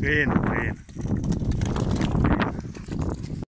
Niin, niin.